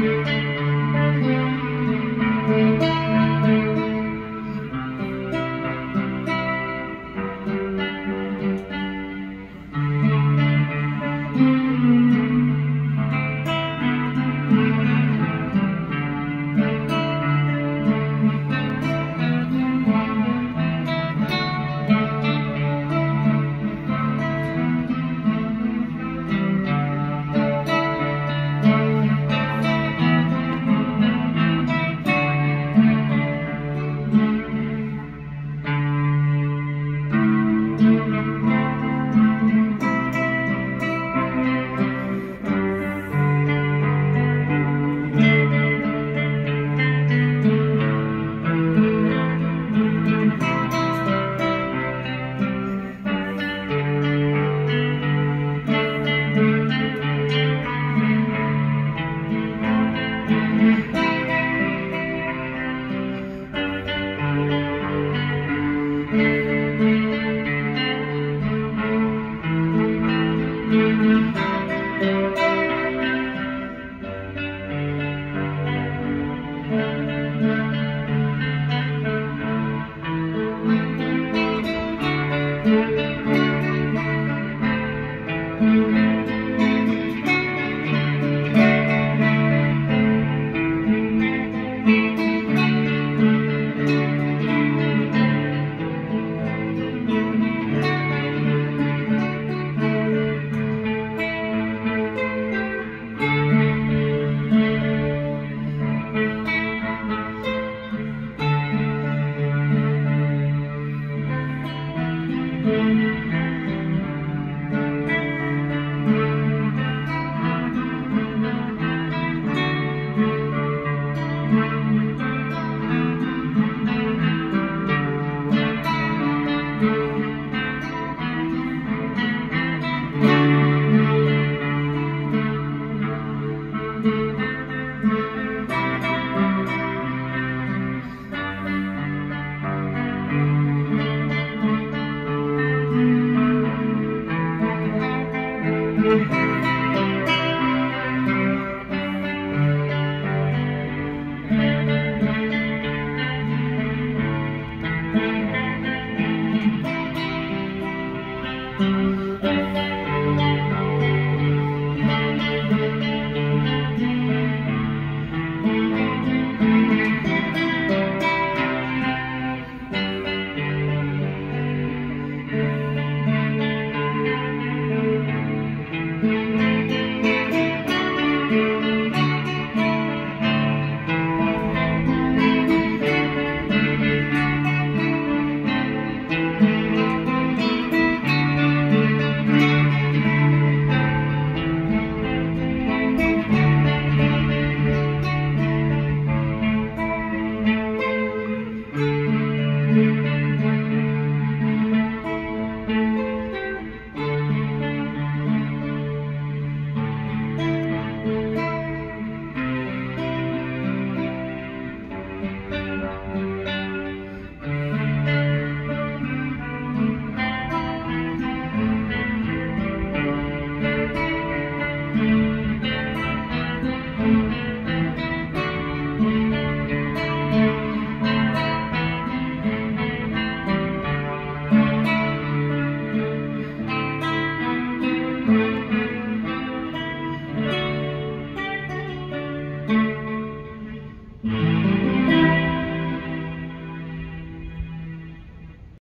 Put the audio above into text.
Thank you. Música